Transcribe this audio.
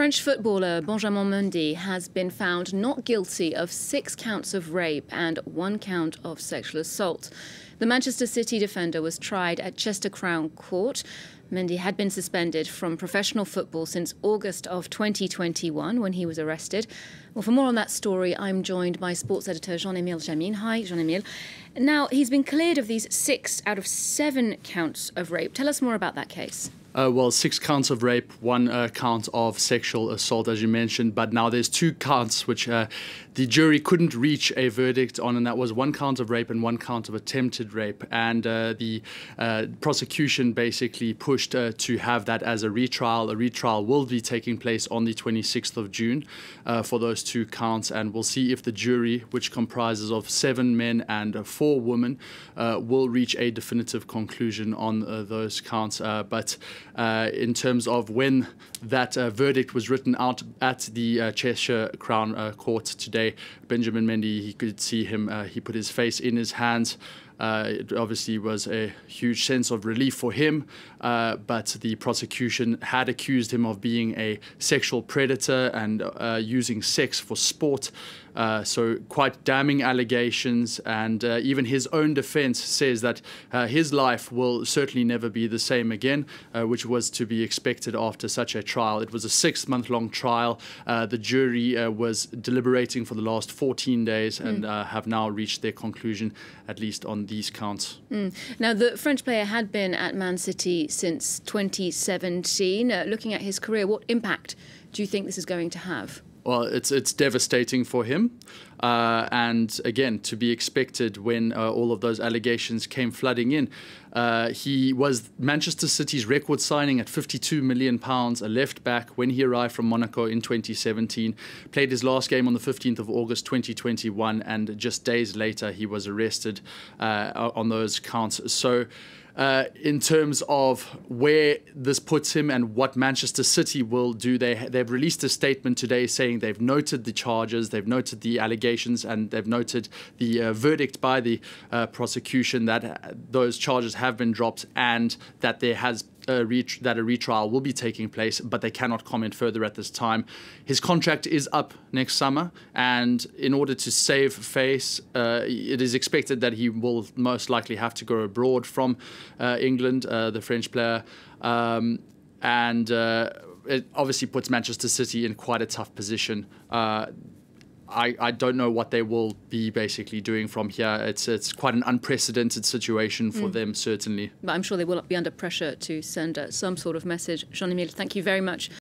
French footballer Benjamin Mendy has been found not guilty of six counts of rape and one count of sexual assault. The Manchester City defender was tried at Chester Crown Court. Mendy had been suspended from professional football since August of 2021 when he was arrested. Well, for more on that story, I'm joined by sports editor Jean-Emile Jammine. Hi, Jean-Emile. Now, he's been cleared of these six out of seven counts of rape. Tell us more about that case. Uh, well, six counts of rape, one uh, count of sexual assault, as you mentioned, but now there's two counts which uh, the jury couldn't reach a verdict on, and that was one count of rape and one count of attempted rape. And uh, the uh, prosecution basically pushed uh, to have that as a retrial. A retrial will be taking place on the 26th of June for those two counts, and we'll see if the jury, which comprises of seven men and four women, will reach a definitive conclusion on those counts. but uh, in terms of when that uh, verdict was written out at the uh, Cheshire Crown uh, Court today. Benjamin Mendy, he could see him, uh, he put his face in his hands. Uh, it obviously was a huge sense of relief for him, uh, but the prosecution had accused him of being a sexual predator and uh, using sex for sport. Uh, so, quite damning allegations, and uh, even his own defense says that uh, his life will certainly never be the same again, which was to be expected after such a trial. It was a six month long trial. the jury was deliberating for the last 14 days and mm. have now reached their conclusion, at least on these counts. Mm. Now, the French player had been at Man City since 2017. Uh, looking at his career, what impact do you think this is going to have? Well, it's it's devastating for him, uh, and again, to be expected when uh, all of those allegations came flooding in. Uh, he was Manchester City's record signing at 52 million pounds, a left back when he arrived from Monaco in 2017. Played his last game on the 15th of August 2021, and just days later he was arrested uh, on those counts. So. Uh, in terms of where this puts him and what Manchester City will do. They they've released a statement today saying they've noted the charges, they've noted the allegations, and they've noted the uh, verdict by the uh, prosecution that uh, those charges have been dropped and that there has a ret- that a retrial will be taking place, but they cannot comment further at this time. His contract is up next summer, and in order to save face, uh, it is expected that he will most likely have to go abroad from uh, England, uh, the French player. Um, and uh, it obviously puts Manchester City in quite a tough position. Uh, I, I don't know what they will be basically doing from here. It's it's quite an unprecedented situation for mm. them, certainly. But I'm sure they will be under pressure to send uh, some sort of message. Jean-Emile, thank you very much.